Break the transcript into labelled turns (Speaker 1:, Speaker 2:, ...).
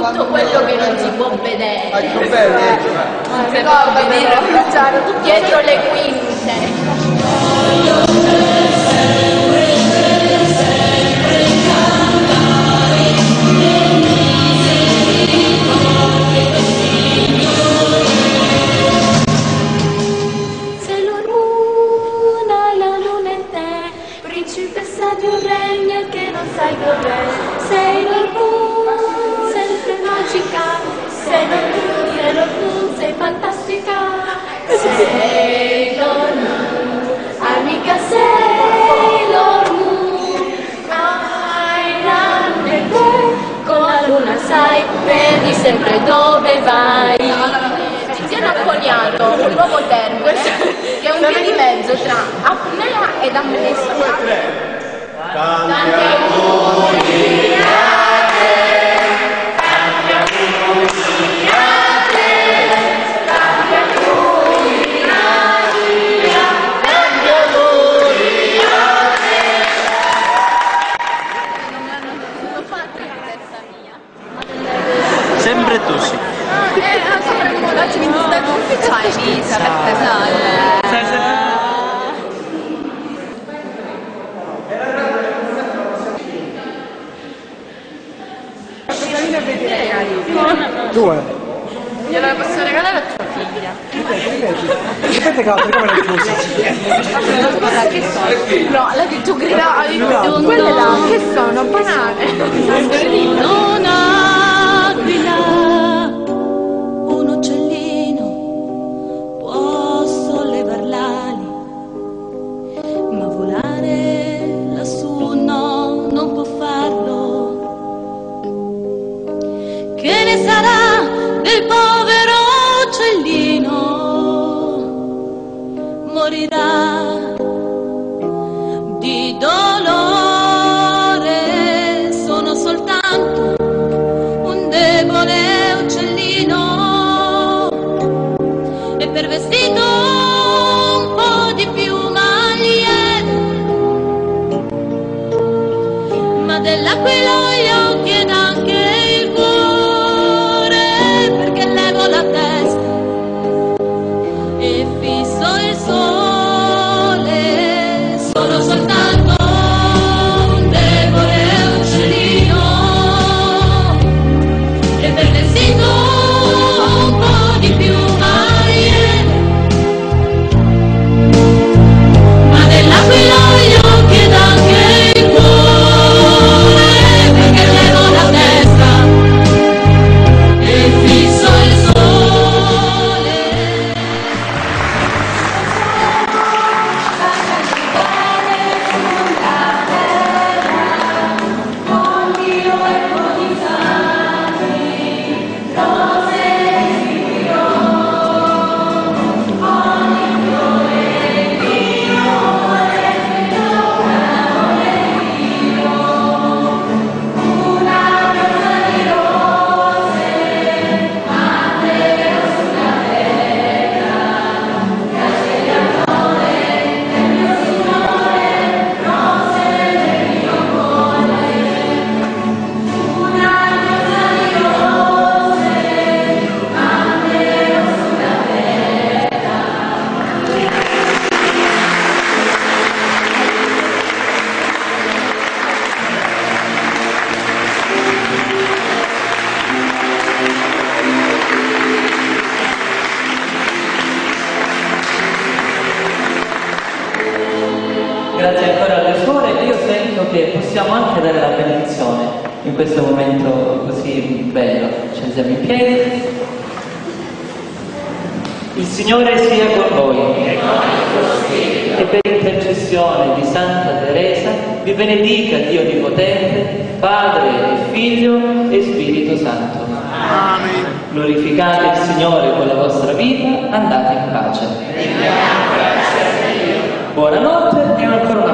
Speaker 1: tutto quello che non si può vedere.
Speaker 2: Ah, che bello!
Speaker 1: Non si può vedere dietro le quinte.
Speaker 3: Principessa di un regno che non sai dov'è. Sei magica, sei sei l'ormone, sei fantastica. Sei l'ormone, amica grande te, con la luna sai, vedi sempre dove vai.
Speaker 1: Tiziano ha coniato un nuovo termine che è un via di mezzo tra apnea ed amnesia.
Speaker 4: Sempre tu
Speaker 1: Elisa, per
Speaker 2: Due.
Speaker 1: Gliela posso regalare a tua figlia.
Speaker 2: Aspetta che altre camere chiuse.
Speaker 1: Guarda che sono? No, l'ha detto gridare. Quelle là, che sono? Banane.
Speaker 3: un'aquila, non può farlo. Che ne sarà del povero uccellino? Morirà ma dell'aquila gli occhi ed anche il cuore
Speaker 5: che possiamo anche dare la benedizione in questo momento così bello. Ci alziamo in piedi. Il Signore sia con voi. E per intercessione di Santa Teresa vi benedica Dio Onnipotente, Padre e Figlio e Spirito Santo. Glorificate il Signore con la vostra vita, andate in pace. Buonanotte e ancora